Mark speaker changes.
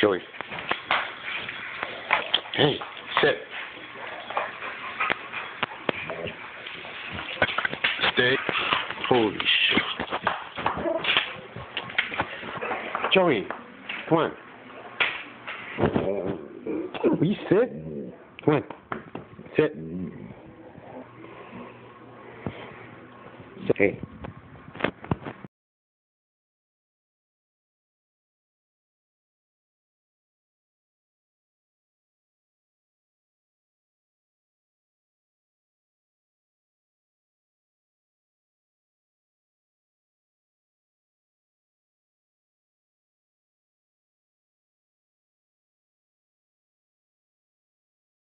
Speaker 1: Joey. Hey, sit. Stay. Holy shit. Joey, come on. Will you sit? Come on. Sit. Sit. Hey.